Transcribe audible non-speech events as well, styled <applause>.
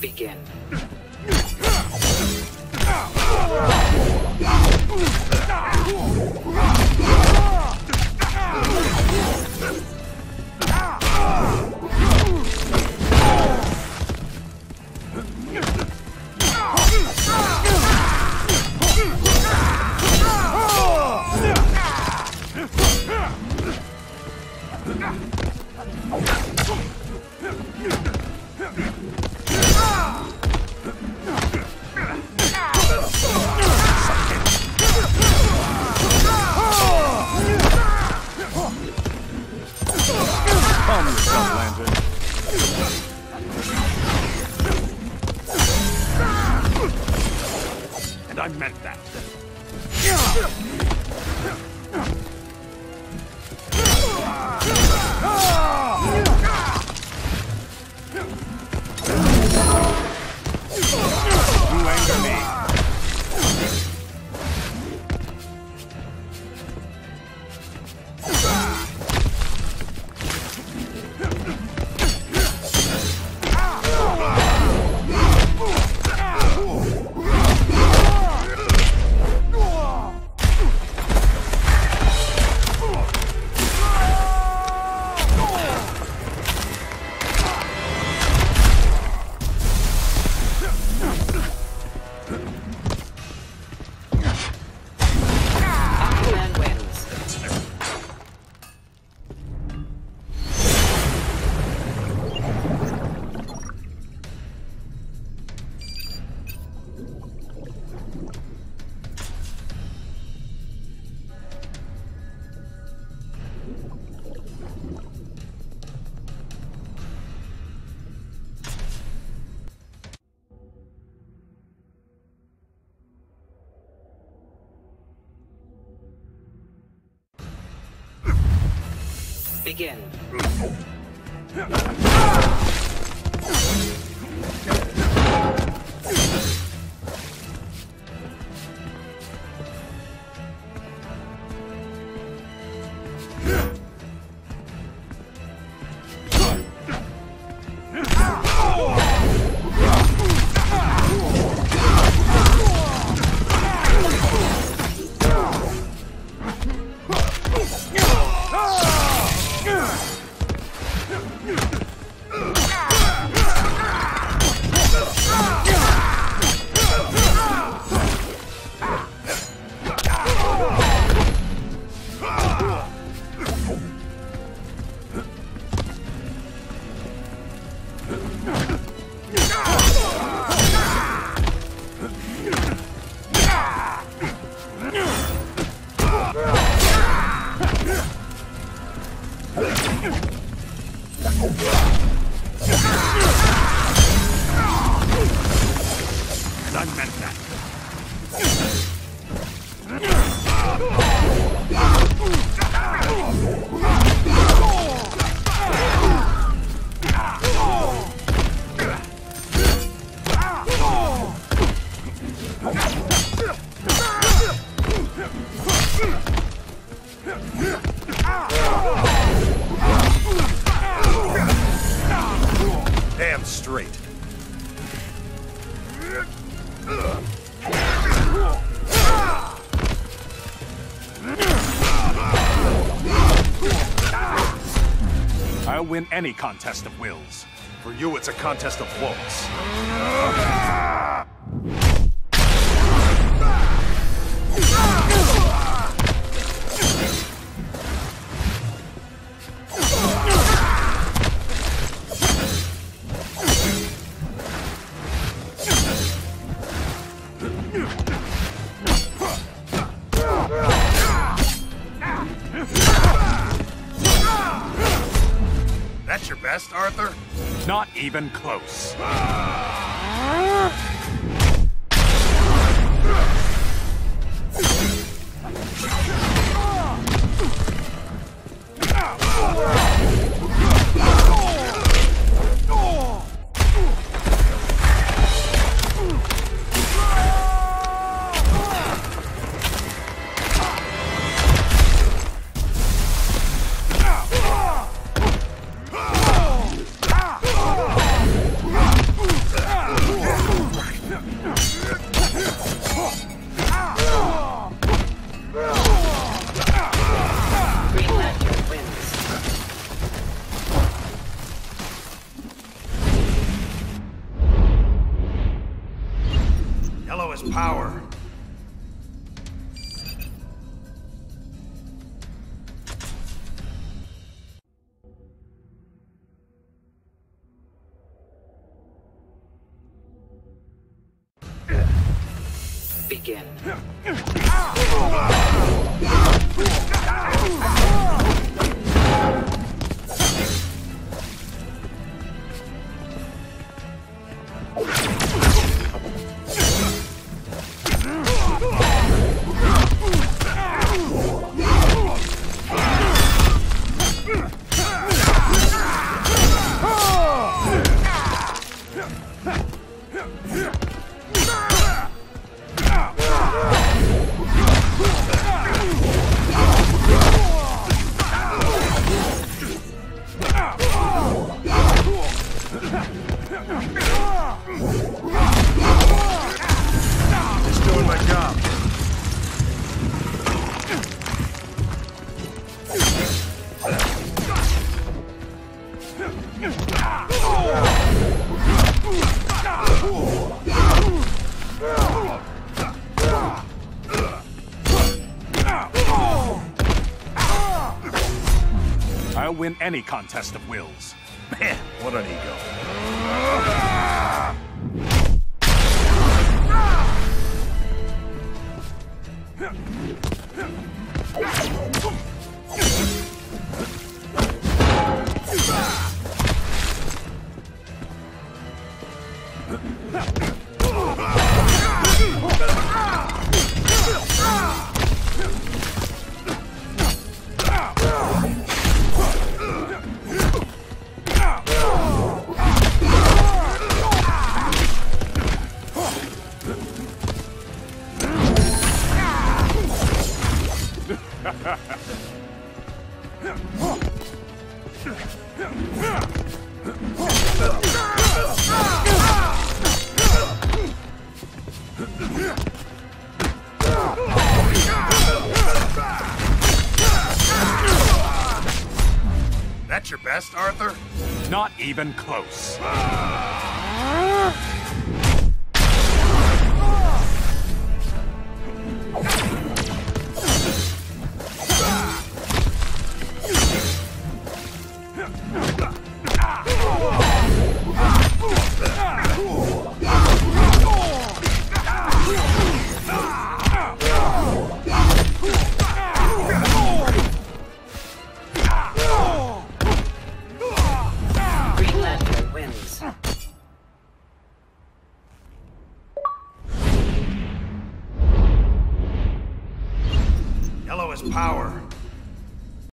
Begin. I meant that. Begin. Hmm. I'll win any contest of wills. For you, it's a contest of wallets. That's your best, Arthur? Not even close. Ah. Power. Begin. <laughs> Ah! Just doing my job. I'll win any contest of wills. <laughs> Man, what an ego. That's your best, Arthur? Not even close. Green power.